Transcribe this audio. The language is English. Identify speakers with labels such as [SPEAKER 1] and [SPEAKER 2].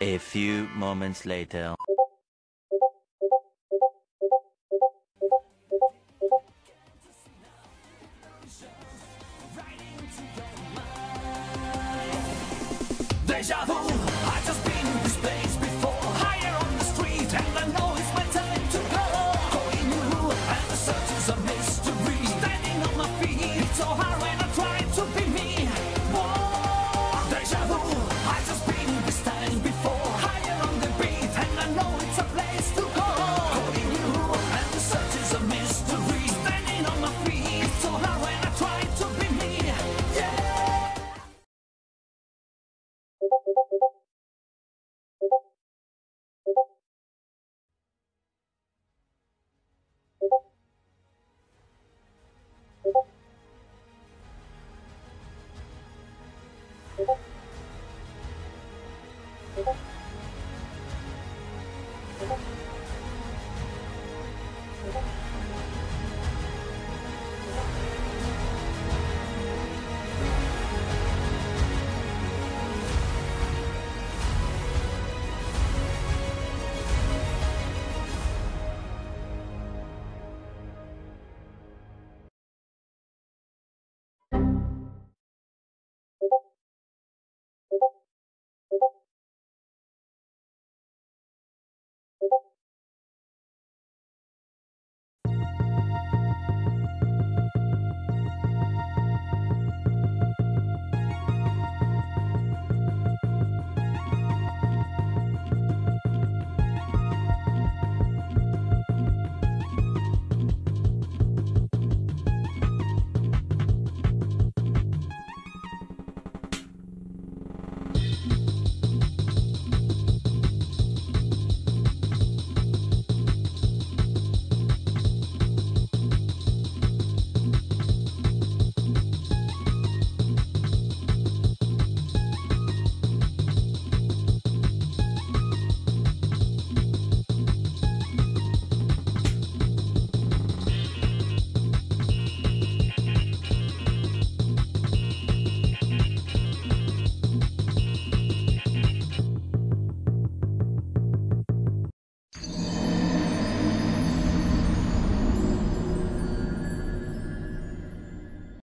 [SPEAKER 1] A few moments later.
[SPEAKER 2] Deja vu,
[SPEAKER 3] you.